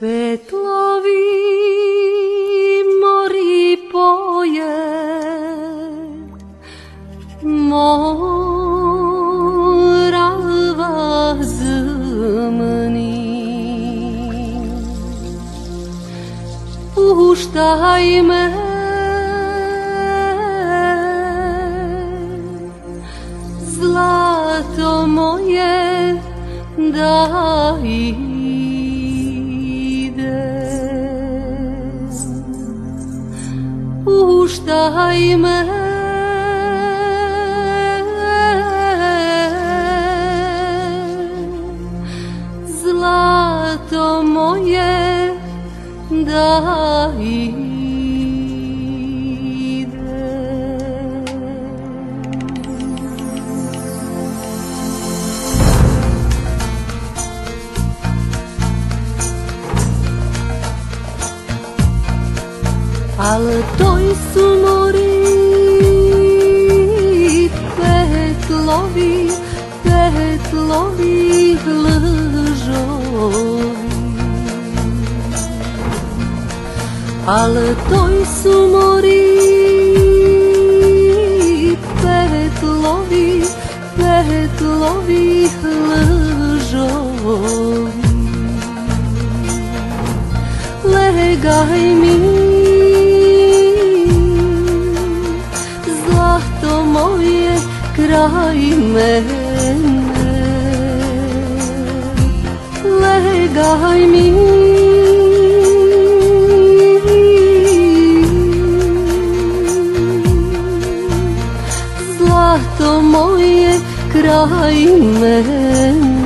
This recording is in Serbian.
Petlovi mori poje Morava zmni. Puštaj me Zlato moje da puštaj Zlato moje da Alto toj sumori pet lovi, pet lovi lžovi. Al toj sumori pet lovi, pet lovi. Legaj mi kraj mene Legaj mi. Zlato moje kraj mene